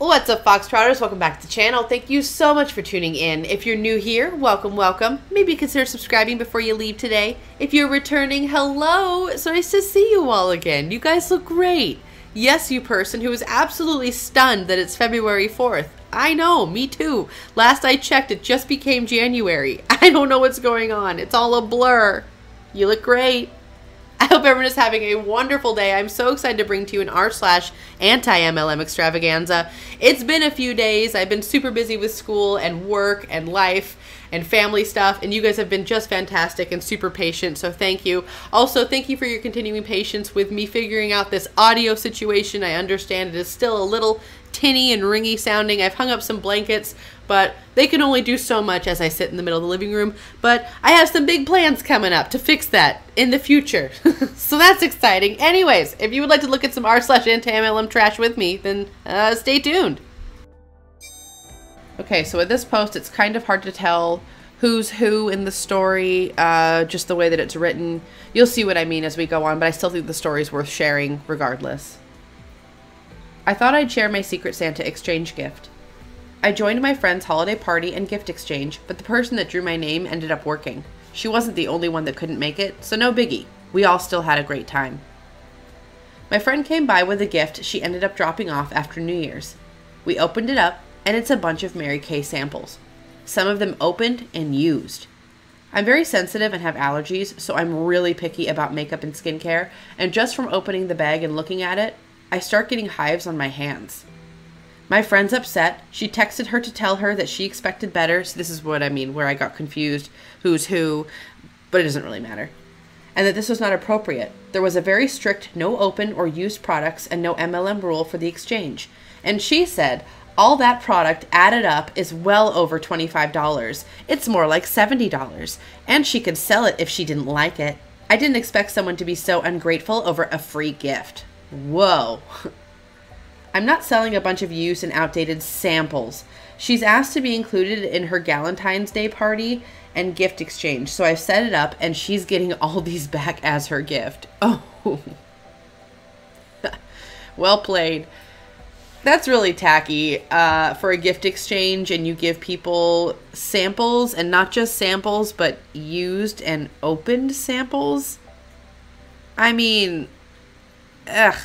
What's up, Foxtrotters? Welcome back to the channel. Thank you so much for tuning in. If you're new here, welcome, welcome. Maybe consider subscribing before you leave today. If you're returning, hello. It's nice to see you all again. You guys look great. Yes, you person who is absolutely stunned that it's February 4th. I know, me too. Last I checked, it just became January. I don't know what's going on. It's all a blur. You look great. I hope everyone is having a wonderful day. I'm so excited to bring to you an r slash anti MLM extravaganza. It's been a few days. I've been super busy with school and work and life and family stuff, and you guys have been just fantastic and super patient. So thank you. Also, thank you for your continuing patience with me figuring out this audio situation. I understand it is still a little tinny and ringy sounding. I've hung up some blankets, but they can only do so much as I sit in the middle of the living room. But I have some big plans coming up to fix that in the future. so that's exciting. Anyways, if you would like to look at some r slash anti-MLM trash with me, then uh, stay tuned. Okay, so with this post, it's kind of hard to tell who's who in the story, uh, just the way that it's written. You'll see what I mean as we go on, but I still think the story's worth sharing regardless. I thought I'd share my Secret Santa exchange gift. I joined my friend's holiday party and gift exchange, but the person that drew my name ended up working. She wasn't the only one that couldn't make it, so no biggie. We all still had a great time. My friend came by with a gift she ended up dropping off after New Year's. We opened it up, and it's a bunch of Mary Kay samples. Some of them opened and used. I'm very sensitive and have allergies, so I'm really picky about makeup and skincare, and just from opening the bag and looking at it, I start getting hives on my hands. My friend's upset. She texted her to tell her that she expected better. So this is what I mean, where I got confused who's who, but it doesn't really matter. And that this was not appropriate. There was a very strict no open or used products and no MLM rule for the exchange. And she said, all that product added up is well over $25. It's more like $70. And she could sell it if she didn't like it. I didn't expect someone to be so ungrateful over a free gift. Whoa. I'm not selling a bunch of used and outdated samples. She's asked to be included in her Galentine's Day party and gift exchange, so I've set it up and she's getting all these back as her gift. Oh. well played. That's really tacky uh, for a gift exchange, and you give people samples, and not just samples, but used and opened samples. I mean, ugh.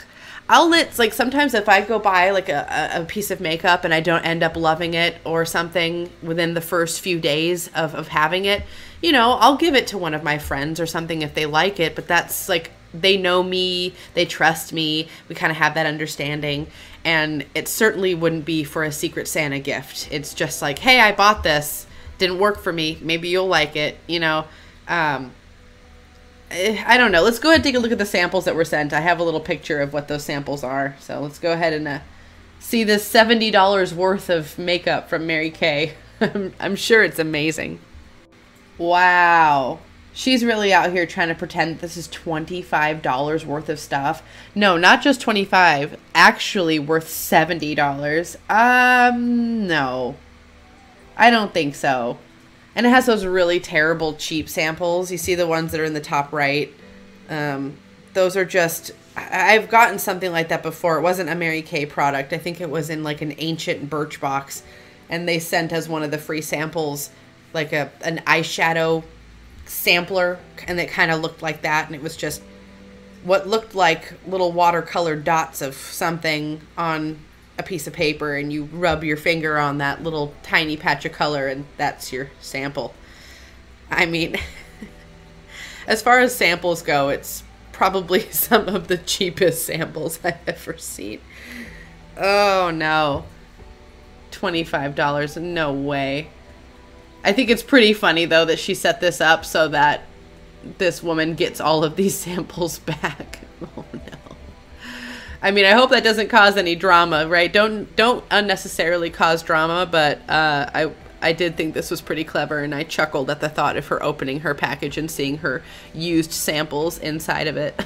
I'll let like sometimes if I go buy like a, a piece of makeup and I don't end up loving it or something within the first few days of, of having it, you know, I'll give it to one of my friends or something if they like it. But that's like they know me, they trust me, we kind of have that understanding. And it certainly wouldn't be for a Secret Santa gift. It's just like, hey, I bought this, didn't work for me, maybe you'll like it, you know. Um, Eh, I don't know. Let's go ahead and take a look at the samples that were sent. I have a little picture of what those samples are. So let's go ahead and uh, see this $70 worth of makeup from Mary Kay. I'm sure it's amazing. Wow. She's really out here trying to pretend this is $25 worth of stuff. No, not just 25, actually worth $70. Um, no. I don't think so. And it has those really terrible cheap samples. You see the ones that are in the top right. Um, those are just. I've gotten something like that before. It wasn't a Mary Kay product. I think it was in like an ancient Birchbox, and they sent us one of the free samples like a an eyeshadow sampler, and it kind of looked like that, and it was just what looked like little watercolor dots of something on a piece of paper and you rub your finger on that little tiny patch of color and that's your sample. I mean, as far as samples go, it's probably some of the cheapest samples I've ever seen. Oh no. $25. No way. I think it's pretty funny though that she set this up so that this woman gets all of these samples back. Oh no. I mean, I hope that doesn't cause any drama, right? Don't don't unnecessarily cause drama, but uh, I I did think this was pretty clever, and I chuckled at the thought of her opening her package and seeing her used samples inside of it.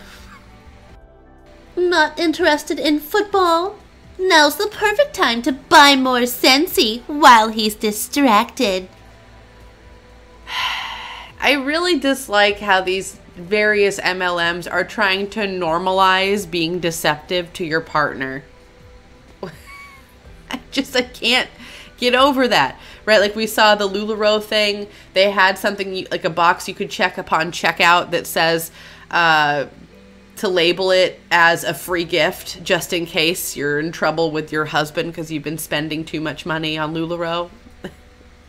Not interested in football? Now's the perfect time to buy more Scentsy while he's distracted. I really dislike how these various MLMs are trying to normalize being deceptive to your partner. I just I can't get over that. Right? Like we saw the LuLaRoe thing. They had something like a box you could check upon checkout that says uh, to label it as a free gift just in case you're in trouble with your husband because you've been spending too much money on LuLaRoe.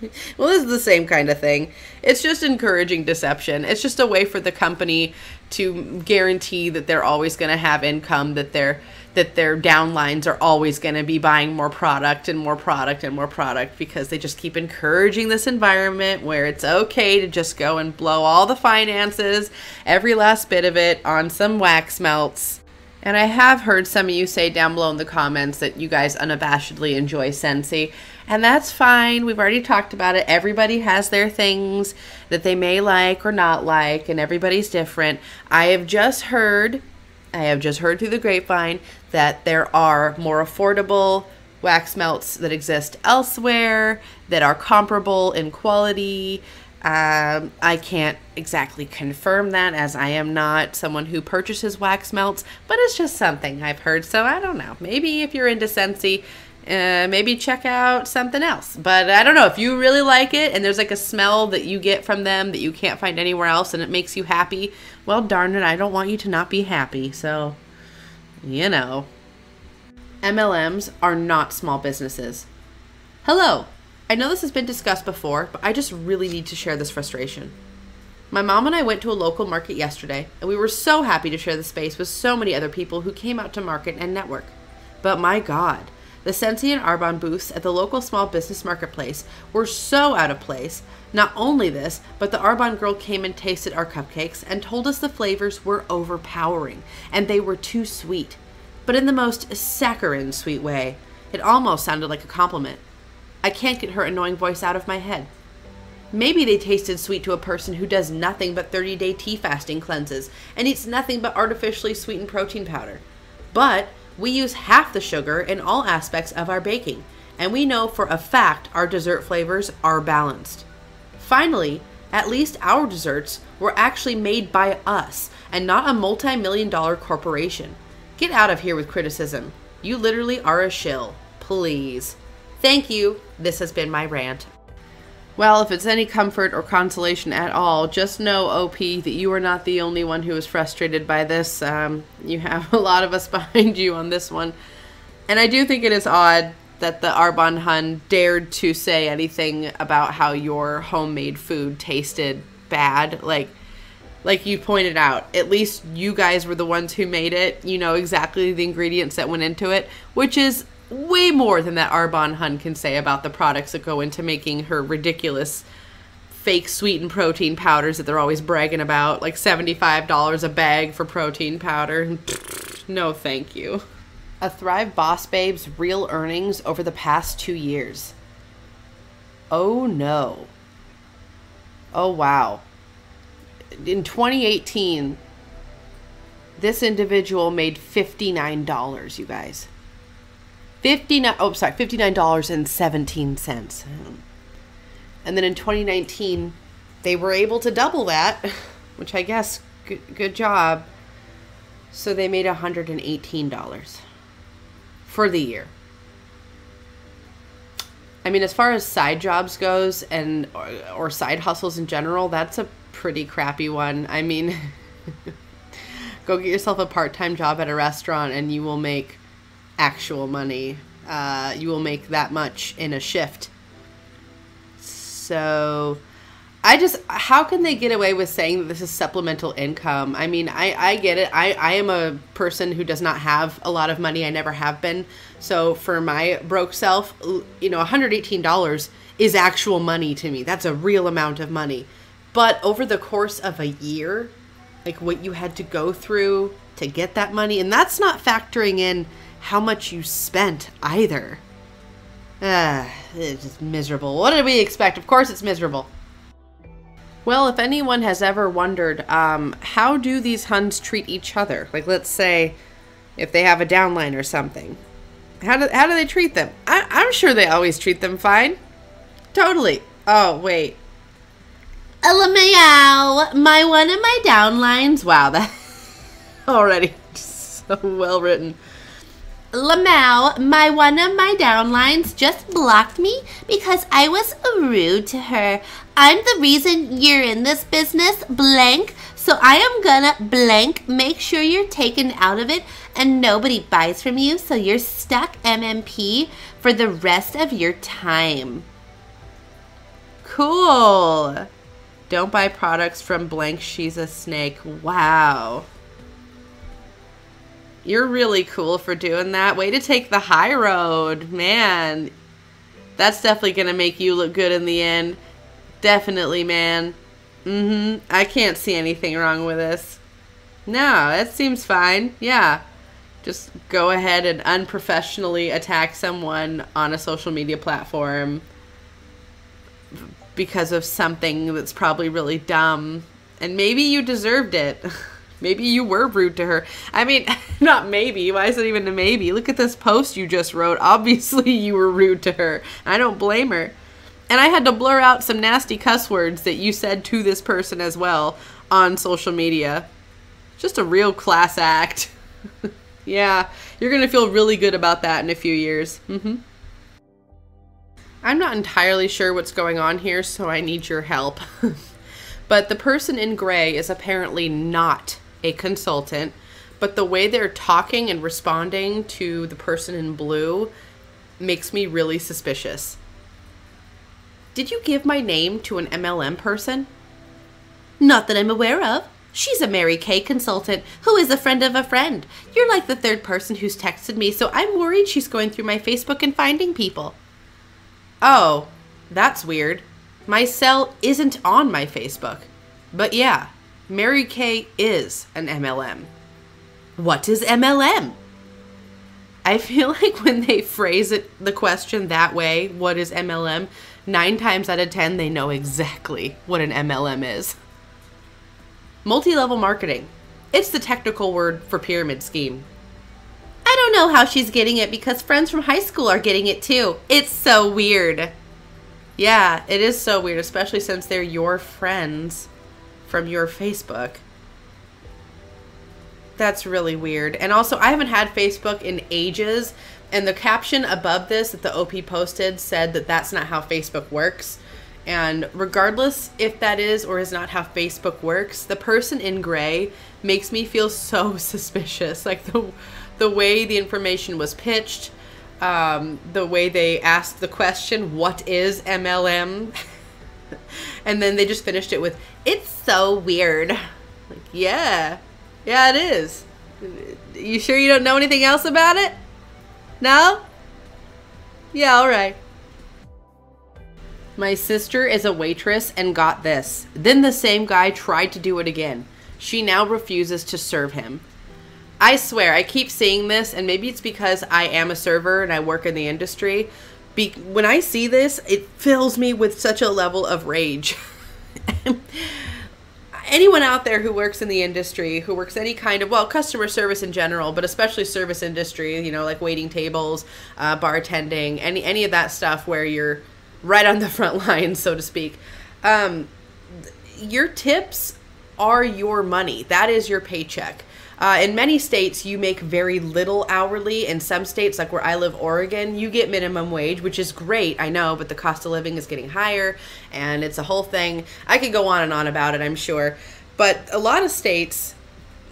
Well, this is the same kind of thing. It's just encouraging deception. It's just a way for the company to guarantee that they're always going to have income, that their that their downlines are always going to be buying more product and more product and more product because they just keep encouraging this environment where it's okay to just go and blow all the finances, every last bit of it on some wax melts. And I have heard some of you say down below in the comments that you guys unabashedly enjoy Scentsy. And that's fine. We've already talked about it. Everybody has their things that they may like or not like, and everybody's different. I have just heard, I have just heard through the grapevine that there are more affordable wax melts that exist elsewhere that are comparable in quality. Um, I can't exactly confirm that as I am not someone who purchases wax melts, but it's just something I've heard. So I don't know. Maybe if you're into Scentsy, uh, maybe check out something else. But I don't know if you really like it and there's like a smell that you get from them that you can't find anywhere else and it makes you happy. Well, darn it, I don't want you to not be happy. So, you know. MLMs are not small businesses. Hello. I know this has been discussed before, but I just really need to share this frustration. My mom and I went to a local market yesterday, and we were so happy to share the space with so many other people who came out to market and network. But my God, the Scentsy and Arbonne booths at the local small business marketplace were so out of place. Not only this, but the Arbonne girl came and tasted our cupcakes and told us the flavors were overpowering and they were too sweet. But in the most saccharine sweet way. It almost sounded like a compliment. I can't get her annoying voice out of my head. Maybe they tasted sweet to a person who does nothing but 30 day tea fasting cleanses and eats nothing but artificially sweetened protein powder. But we use half the sugar in all aspects of our baking, and we know for a fact our dessert flavors are balanced. Finally, at least our desserts were actually made by us and not a multi million dollar corporation. Get out of here with criticism. You literally are a shill. Please. Thank you. This has been my rant. Well, if it's any comfort or consolation at all, just know, OP, that you are not the only one who is frustrated by this. Um, you have a lot of us behind you on this one. And I do think it is odd that the Arbonne Hun dared to say anything about how your homemade food tasted bad. Like, like you pointed out, at least you guys were the ones who made it. You know exactly the ingredients that went into it, which is way more than that Arbonne Hun can say about the products that go into making her ridiculous fake sweetened protein powders that they're always bragging about, like $75 a bag for protein powder. no, thank you. A Thrive Boss Babe's real earnings over the past two years. Oh no. Oh wow. In 2018, this individual made $59, you guys. 59 oh sorry $59.17 and then in 2019 they were able to double that which i guess good, good job. So they made $118 for the year. I mean as far as side jobs goes and or, or side hustles in general that's a pretty crappy one. I mean go get yourself a part-time job at a restaurant and you will make actual money. Uh, you will make that much in a shift. So, I just, how can they get away with saying that this is supplemental income? I mean, I, I get it. I, I am a person who does not have a lot of money. I never have been. So, for my broke self, you know, $118 is actual money to me. That's a real amount of money. But over the course of a year, like what you had to go through to get that money, and that's not factoring in how much you spent either. Ah, it's just miserable. What did we expect? Of course it's miserable. Well, if anyone has ever wondered, um, how do these Huns treat each other? Like, let's say if they have a downline or something. How do, how do they treat them? I, I'm sure they always treat them fine. Totally. Oh, wait. LMAO, my one of my downlines. Wow, that already so well written. Lamau, my one of my downlines just blocked me because I was rude to her. I'm the reason you're in this business, blank. So I am gonna blank make sure you're taken out of it and nobody buys from you. So you're stuck MMP for the rest of your time. Cool. Don't buy products from blank. She's a snake. Wow. You're really cool for doing that. Way to take the high road. Man, that's definitely going to make you look good in the end. Definitely, man. Mm-hmm. I can't see anything wrong with this. No, that seems fine. Yeah. Just go ahead and unprofessionally attack someone on a social media platform because of something that's probably really dumb. And maybe you deserved it. maybe you were rude to her. I mean, not maybe. Why is it even a maybe? Look at this post you just wrote. Obviously, you were rude to her. I don't blame her. And I had to blur out some nasty cuss words that you said to this person as well on social media. Just a real class act. yeah, you're going to feel really good about that in a few years. Mm-hmm. I'm not entirely sure what's going on here, so I need your help. but the person in gray is apparently not a consultant, but the way they're talking and responding to the person in blue makes me really suspicious. Did you give my name to an MLM person? Not that I'm aware of. She's a Mary Kay consultant who is a friend of a friend. You're like the third person who's texted me, so I'm worried she's going through my Facebook and finding people. Oh, that's weird. My cell isn't on my Facebook. But yeah, Mary Kay is an MLM. What is MLM? I feel like when they phrase it the question that way, what is MLM? 9 times out of 10 they know exactly what an MLM is. Multi-level marketing. It's the technical word for pyramid scheme. I don't know how she's getting it because friends from high school are getting it too. It's so weird. Yeah, it is so weird, especially since they're your friends from your Facebook. That's really weird. And also, I haven't had Facebook in ages, and the caption above this that the OP posted said that that's not how Facebook works. And regardless if that is or is not how Facebook works, the person in gray makes me feel so suspicious. Like the the way the information was pitched, um, the way they asked the question, "What is MLM?" and then they just finished it with, "It's so weird." Like, yeah, yeah, it is. You sure you don't know anything else about it? No? Yeah, all right. My sister is a waitress and got this. Then the same guy tried to do it again. She now refuses to serve him. I swear, I keep seeing this, and maybe it's because I am a server and I work in the industry. Be- when I see this, it fills me with such a level of rage. Anyone out there who works in the industry, who works any kind of, well, customer service in general, but especially service industry, you know, like waiting tables, uh, bartending, any, any of that stuff where you're right on the front line, so to speak. Um, your tips are your money. That is your paycheck. Uh, in many states, you make very little hourly. In some states, like where I live, Oregon, you get minimum wage, which is great, I know, but the cost of living is getting higher and it's a whole thing. I could go on and on about it, I'm sure. But a lot of states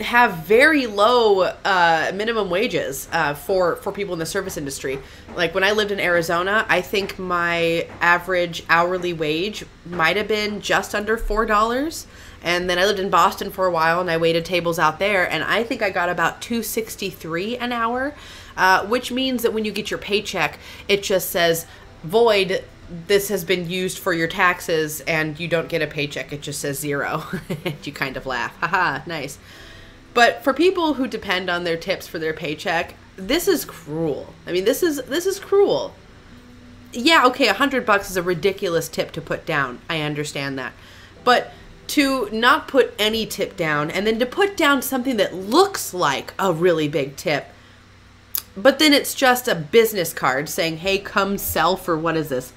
have very low uh, minimum wages uh, for for people in the service industry. Like when I lived in Arizona, I think my average hourly wage might have been just under four dollars. And then I lived in Boston for a while and I waited tables out there and I think I got about 263 an hour, uh, which means that when you get your paycheck, it just says void this has been used for your taxes and you don't get a paycheck. It just says zero. and you kind of laugh. Haha, nice. But for people who depend on their tips for their paycheck, this is cruel. I mean, this is this is cruel. Yeah, okay, a hundred bucks is a ridiculous tip to put down. I understand that. But to not put any tip down and then to put down something that looks like a really big tip but then it's just a business card saying hey come sell for what is this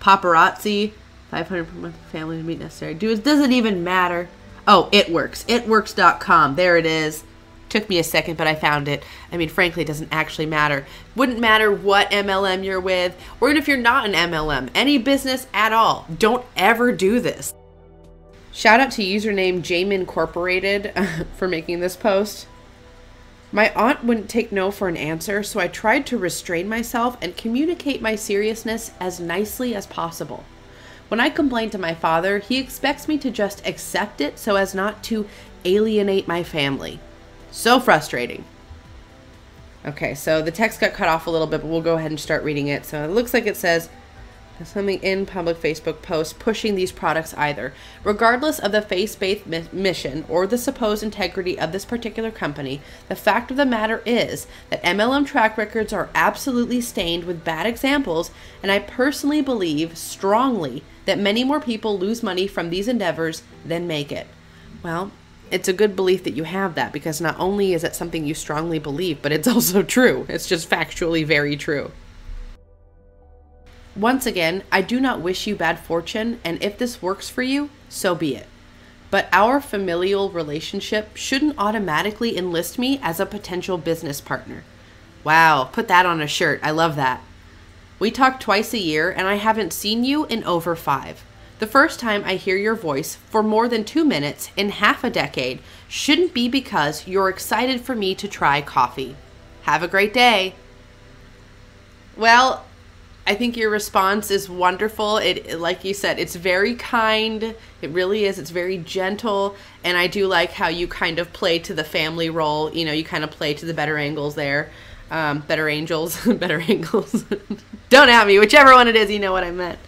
paparazzi 500 per month family to meet necessary do it doesn't even matter oh it works itworks.com there it is Took me a second, but I found it. I mean, frankly, it doesn't actually matter. Wouldn't matter what MLM you're with, or even if you're not an MLM, any business at all. Don't ever do this. Shout out to username Jame Incorporated for making this post. My aunt wouldn't take no for an answer, so I tried to restrain myself and communicate my seriousness as nicely as possible. When I complain to my father, he expects me to just accept it so as not to alienate my family. So frustrating. Okay, so the text got cut off a little bit, but we'll go ahead and start reading it. So it looks like it says something in public Facebook posts pushing these products either. Regardless of the faith-based mi- mission or the supposed integrity of this particular company, the fact of the matter is that MLM track records are absolutely stained with bad examples, and I personally believe strongly that many more people lose money from these endeavors than make it. Well, it's a good belief that you have that because not only is it something you strongly believe, but it's also true. It's just factually very true. Once again, I do not wish you bad fortune, and if this works for you, so be it. But our familial relationship shouldn't automatically enlist me as a potential business partner. Wow, put that on a shirt. I love that. We talk twice a year, and I haven't seen you in over five. The first time I hear your voice for more than two minutes in half a decade shouldn't be because you're excited for me to try coffee. Have a great day. Well, I think your response is wonderful. It, like you said, it's very kind. It really is. It's very gentle, and I do like how you kind of play to the family role. You know, you kind of play to the better angles there, um, better angels, better angles. Don't at me, whichever one it is. You know what I meant.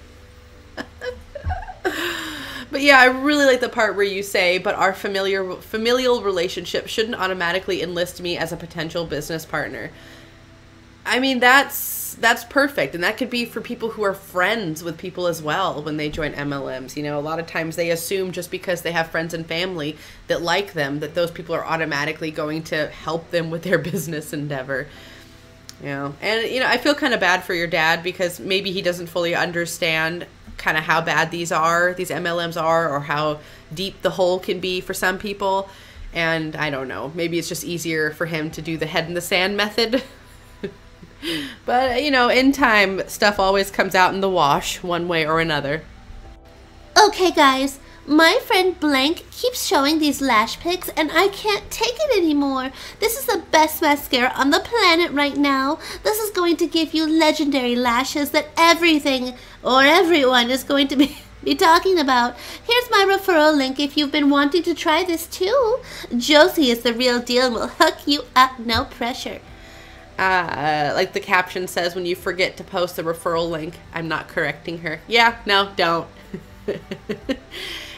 but yeah, I really like the part where you say, "But our familiar familial relationship shouldn't automatically enlist me as a potential business partner." I mean, that's that's perfect, and that could be for people who are friends with people as well when they join MLMs. You know, a lot of times they assume just because they have friends and family that like them that those people are automatically going to help them with their business endeavor. You know, and you know, I feel kind of bad for your dad because maybe he doesn't fully understand kind of how bad these are, these MLMs are, or how deep the hole can be for some people. And I don't know, maybe it's just easier for him to do the head in the sand method. but, you know, in time, stuff always comes out in the wash, one way or another. Okay, guys, my friend Blank keeps showing these lash pics and I can't take it anymore. This is the best mascara on the planet right now. This is going to give you legendary lashes that everything or everyone is going to be be talking about. Here's my referral link if you've been wanting to try this too. Josie is the real deal and will hook you up, no pressure. Uh, like the caption says, when you forget to post the referral link, I'm not correcting her. Yeah, no, don't.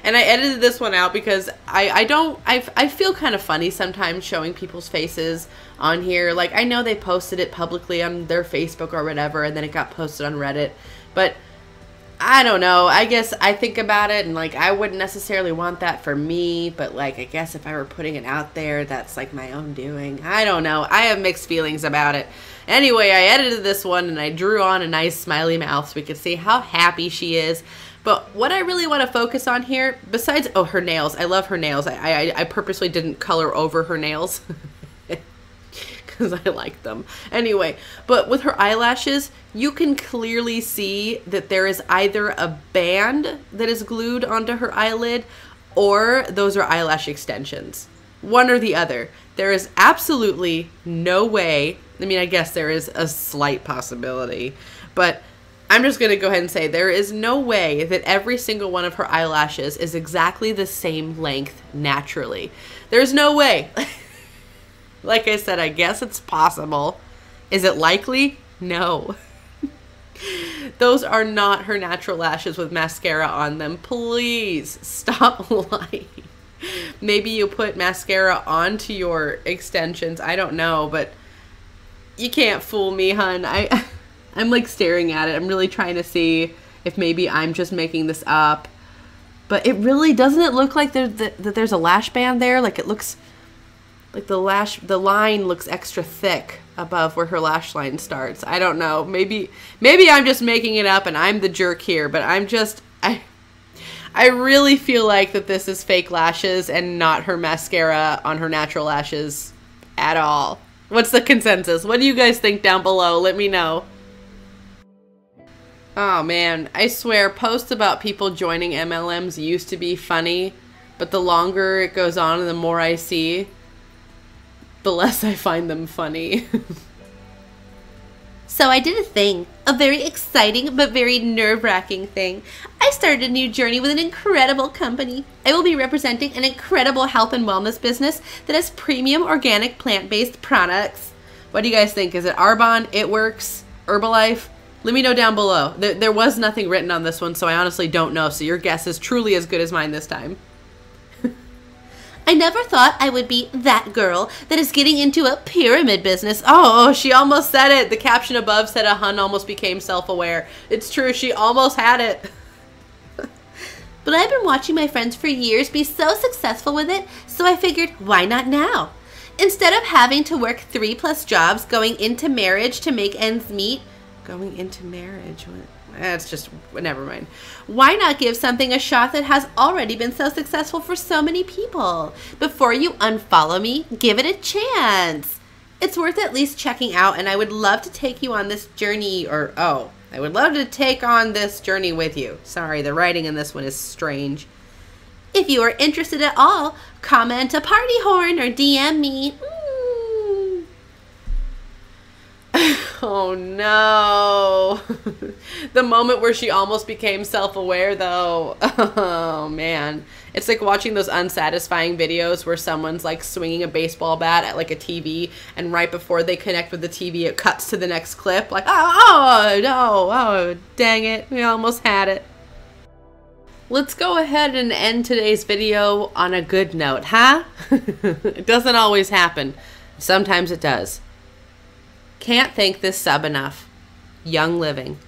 and I edited this one out because I, I don't I, I feel kind of funny sometimes showing people's faces on here. Like I know they posted it publicly on their Facebook or whatever, and then it got posted on Reddit, but I don't know. I guess I think about it and like I wouldn't necessarily want that for me, but like I guess if I were putting it out there, that's like my own doing. I don't know. I have mixed feelings about it. Anyway, I edited this one and I drew on a nice smiley mouth so we could see how happy she is. But what I really want to focus on here, besides oh her nails, I love her nails. I I, I purposely didn't color over her nails. because I like them. Anyway, but with her eyelashes, you can clearly see that there is either a band that is glued onto her eyelid or those are eyelash extensions. One or the other. There is absolutely no way. I mean, I guess there is a slight possibility, but I'm just going to go ahead and say there is no way that every single one of her eyelashes is exactly the same length naturally. There's no way. Like I said, I guess it's possible. Is it likely? No. Those are not her natural lashes with mascara on them. Please stop lying. Maybe you put mascara onto your extensions. I don't know, but you can't fool me, hun. I I'm like staring at it. I'm really trying to see if maybe I'm just making this up. But it really doesn't it look like there that, that there's a lash band there? Like it looks like the lash the line looks extra thick above where her lash line starts. I don't know. Maybe maybe I'm just making it up and I'm the jerk here, but I'm just I I really feel like that this is fake lashes and not her mascara on her natural lashes at all. What's the consensus? What do you guys think down below? Let me know. Oh man, I swear posts about people joining MLMs used to be funny, but the longer it goes on and the more I see, the less I find them funny. So I did a thing, a very exciting but very nerve wracking thing. I started a new journey with an incredible company. I will be representing an incredible health and wellness business that has premium organic plant based products. What do you guys think? Is it Arbonne? It Works? Herbalife? Let me know down below. There, there was nothing written on this one, so I honestly don't know. So your guess is truly as good as mine this time. I never thought I would be that girl that is getting into a pyramid business. Oh, she almost said it. The caption above said a hun almost became self-aware. It's true, she almost had it. but I've been watching my friends for years be so successful with it, so I figured, why not now? Instead of having to work three plus jobs going into marriage to make ends meet, going into marriage? That's just, never mind. Why not give something a shot that has already been so successful for so many people? Before you unfollow me, give it a chance. It's worth at least checking out, and I would love to take you on this journey, or oh, I would love to take on this journey with you. Sorry, the writing in this one is strange. If you are interested at all, comment a party horn or DM me. Oh no. the moment where she almost became self aware, though. Oh man. It's like watching those unsatisfying videos where someone's like swinging a baseball bat at like a TV, and right before they connect with the TV, it cuts to the next clip. Like, oh, oh no, oh, dang it. We almost had it. Let's go ahead and end today's video on a good note, huh? it doesn't always happen. Sometimes it does. Can't thank this sub enough. Young Living.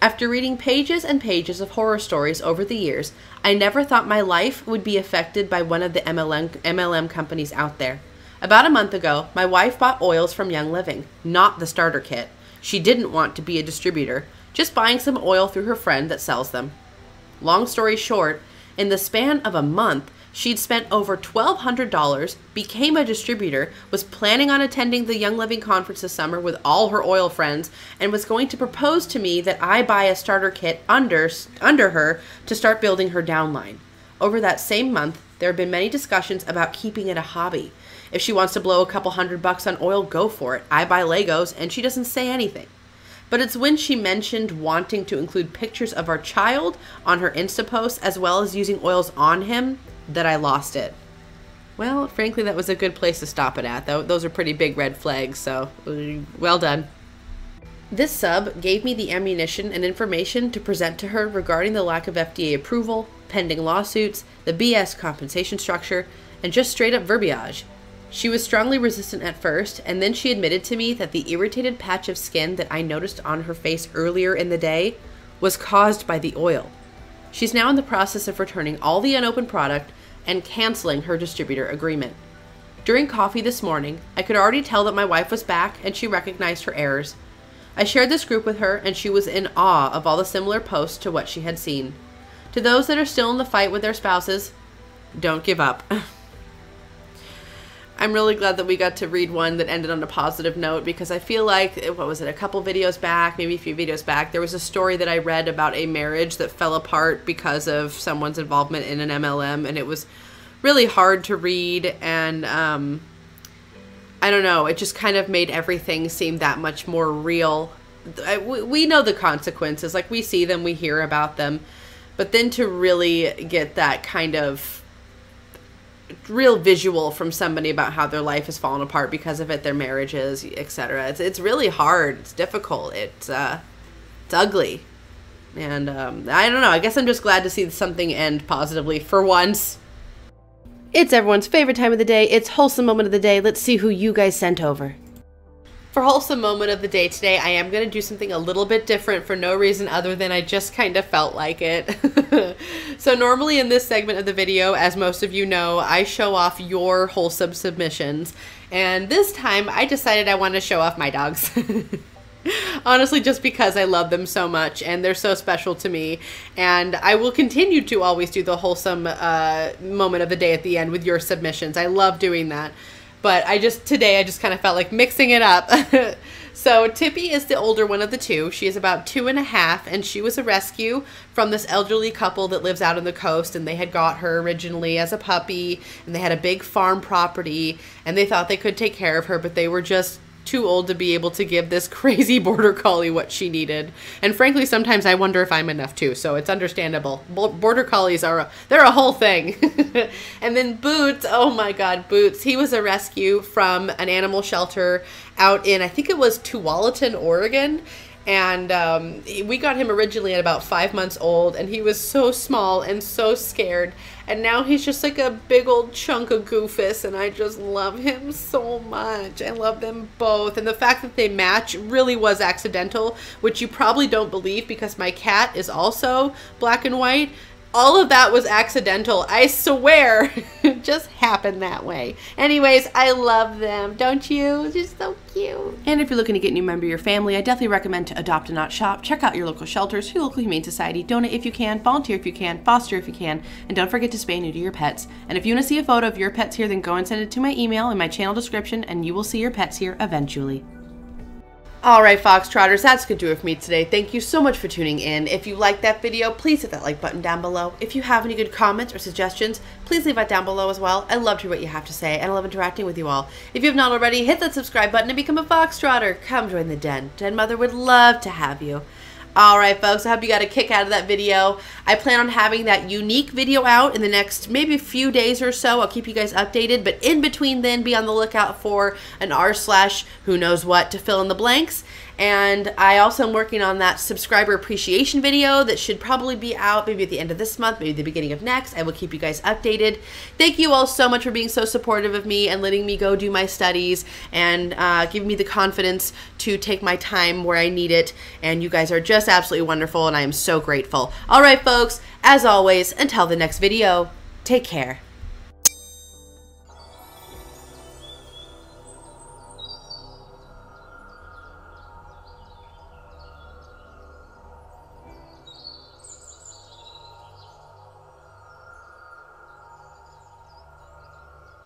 After reading pages and pages of horror stories over the years, I never thought my life would be affected by one of the MLM, MLM companies out there. About a month ago, my wife bought oils from Young Living, not the starter kit. She didn't want to be a distributor, just buying some oil through her friend that sells them. Long story short, in the span of a month, She'd spent over $1,200, became a distributor, was planning on attending the Young Living conference this summer with all her oil friends, and was going to propose to me that I buy a starter kit under, under her to start building her downline. Over that same month, there have been many discussions about keeping it a hobby. If she wants to blow a couple hundred bucks on oil, go for it. I buy Legos, and she doesn't say anything. But it's when she mentioned wanting to include pictures of our child on her Insta posts as well as using oils on him that I lost it. Well, frankly, that was a good place to stop it at, though. Those are pretty big red flags, so mm, well done. This sub gave me the ammunition and information to present to her regarding the lack of FDA approval, pending lawsuits, the BS compensation structure, and just straight up verbiage. She was strongly resistant at first, and then she admitted to me that the irritated patch of skin that I noticed on her face earlier in the day was caused by the oil. She's now in the process of returning all the unopened product and canceling her distributor agreement. During coffee this morning, I could already tell that my wife was back and she recognized her errors. I shared this group with her and she was in awe of all the similar posts to what she had seen. To those that are still in the fight with their spouses, don't give up. I'm really glad that we got to read one that ended on a positive note because I feel like, what was it, a couple videos back, maybe a few videos back, there was a story that I read about a marriage that fell apart because of someone's involvement in an MLM, and it was really hard to read, and um, I don't know, it just kind of made everything seem that much more real. We know the consequences, like we see them, we hear about them, but then to really get that kind of real visual from somebody about how their life has fallen apart because of it, their marriages, etc. It's it's really hard. It's difficult. It's uh, it's ugly, and um, I don't know. I guess I'm just glad to see something end positively for once. It's everyone's favorite time of the day. It's wholesome moment of the day. Let's see who you guys sent over. For wholesome moment of the day today, I am going to do something a little bit different for no reason other than I just kind of felt like it. so normally in this segment of the video, as most of you know, I show off your wholesome submissions. And this time I decided I want to show off my dogs. Honestly, just because I love them so much and they're so special to me. And I will continue to always do the wholesome uh, moment of the day at the end with your submissions. I love doing that. But I just today I just kind of felt like mixing it up. so Tippy is the older one of the two. She is about two and a half, and she was a rescue from this elderly couple that lives out on the coast, and they had got her originally as a puppy, and they had a big farm property, and they thought they could take care of her, but they were just too old to be able to give this crazy border collie what she needed. And frankly, sometimes I wonder if I'm enough too. So it's understandable. Border collies are a, they're a whole thing. and then Boots, oh my god, Boots, he was a rescue from an animal shelter out in I think it was Tualatin, Oregon and um, we got him originally at about five months old and he was so small and so scared and now he's just like a big old chunk of goofus and i just love him so much. I love them both. And the fact that they match really was accidental which you probably don't believe because my cat is also black and white all of that was accidental. I swear. it just happened that way. Anyways, I love them. Don't you? They're so cute. And if you're looking to get a new member of your family, I definitely recommend to adopt and not shop. Check out your local shelters, your local humane society, donate if you can, volunteer if you can, foster if you can, and don't forget to spay and neuter your pets. And if you want to see a photo of your pets here, then go and send it to my email in my channel description, and you will see your pets here eventually. All right, Foxtrotters, that's going to do it for me today. Thank you so much for tuning in. If you liked that video, please hit that like button down below. If you have any good comments or suggestions, please leave that down below as well. I love to hear what you have to say, and I love interacting with you all. If you have not already, hit that subscribe button and become a Foxtrotter. Come join the den. Den Mother would love to have you. Alright folks, I hope you got a kick out of that video. I plan on having that Younique video out in the next maybe a few days or so. I'll keep you guys updated, but in between then be on the lookout for an r slash who knows what to fill in the blanks. And I also am working on that subscriber appreciation video that should probably be out maybe at the end of this month, maybe the beginning of next. I will keep you guys updated. Thank you all so much for being so supportive of me and letting me go do my studies and uh, giving me the confidence to take my time where I need it. And you guys are just absolutely wonderful, and I am so grateful. All right, folks, as always, until the next video, take care.